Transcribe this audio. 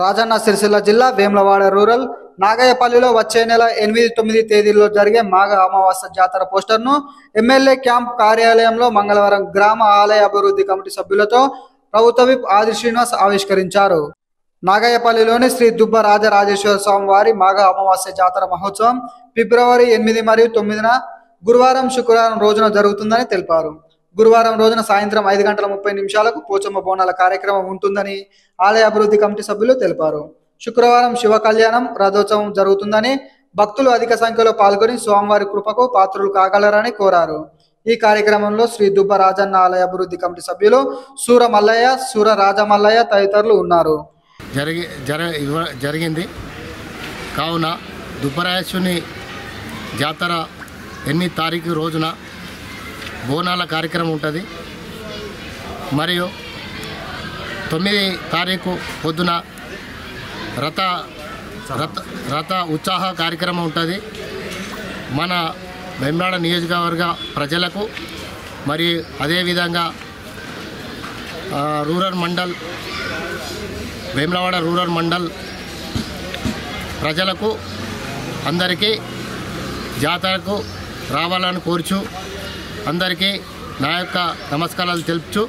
రాజన్న సిరిసిల్ల జిల్లా వేములవాడ రూరల్. నాగయ్యపల్లిలో వచ్చే నెల ఎనిమిది తొమ్మిది తేదీల్లో జరిగే మాఘ అమావాస్య జాతర పోస్టర్ను ఎమ్మెల్యే క్యాంప్ కార్యాలయంలో మంగళవారం గ్రామ ఆలయ అభివృద్ధి కమిటీ సభ్యులతో ప్రభుత్వ విప్ ఆది శ్రీనివాస్ ఆవిష్కరించారు. నాగయ్యపల్లిలోని శ్రీ దుబ్బ రాజరాజేశ్వర స్వామి వారి మాఘ అమావాస్య జాతర మహోత్సవం ఫిబ్రవరి ఎనిమిది మరియు తొమ్మిదిన గురువారం శుక్రవారం రోజున జరుగుతుందని తెలిపారు. గురువారం రోజున సాయంత్రం ఐదు గంటల ముప్పై నిమిషాలకు పోచమ్మ బోనాల కార్యక్రమం ఉంటుందని ఆలయ అభివృద్ధి కమిటీ సభ్యులు తెలిపారు. శుక్రవారం శివ కళ్యాణం రథోత్సవం జరుగుతుందని భక్తులు అధిక సంఖ్యలో పాల్గొని స్వామివారి కృపకు పాత్రులు కాగలరని కోరారు. ఈ కార్యక్రమంలో శ్రీ దుబ్బ రాజన్న ఆలయ అభివృద్ధి కమిటీ సభ్యులు సూర మల్లయ్య సూర రాజమల్లయ్య తదితరులు ఉన్నారు. జరిగి జర జరిగింది. కావున దుబ్బరాయేశ్వని జాతర ఎనిమిది తారీఖు రోజున బోనాల కార్యక్రమం ఉంటుంది. మరియు తొమ్మిది తారీఖు పొద్దున రథ రథ రథ ఉత్సాహ కార్యక్రమం ఉంటుంది. మన వెమ్నాడ నియోజకవర్గ ప్రజలకు మరి అదేవిధంగా రూరల్ మండల్ వేములవాడ రూరల్ మండల్ ప్రజలకు అందరికీ జాతరకు రావాలని కోరుచు అందరికీ నా యొక్క నమస్కారాలు తెలుపుచు